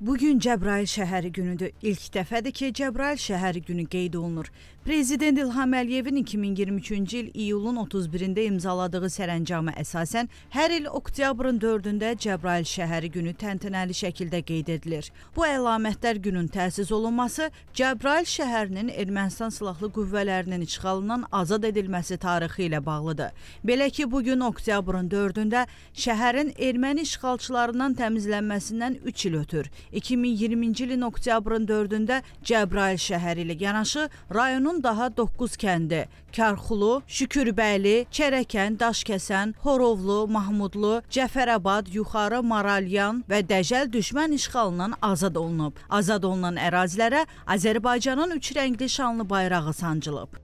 Bugün Cəbrayıl şəhəri günüdür. İlk dəfədir ki, Cəbrayıl şəhəri günü qeyd olunur. Prezident İlham Əliyevin 2023-cü il iyulun 31-də imzaladığı sərəncama əsasən hər il oktyabrın 4-də Cəbrayıl şəhəri günü təntənəli şəkildə qeyd edilir. Bu əlamətlər günün təsis olunması Cəbrayıl şəhərinin Ermənistan silahlı qüvvələrinin işğalından azad edilməsi tarixi ilə bağlıdır. Belə ki, bu gün oktyabrın 4-də şəhərin erməni işğalçılarından təmizlənməsindən 3 il ötür. 2020-ci ilin oktyabrın 4-də Cəbrayıl şəhəri ilə yanaşı rayonun daha 9 kəndi Karxulu, Şükürbəyli, Çərəkən, Daşkəsən, Horovlu, Mahmudlu, Cəfərabad, Yuxarı Maralyan və Dəcəl düşmən işğalından azad olunub. Azad olunan ərazilərə Azərbaycanın üç rəngli şanlı bayrağı sancılıb.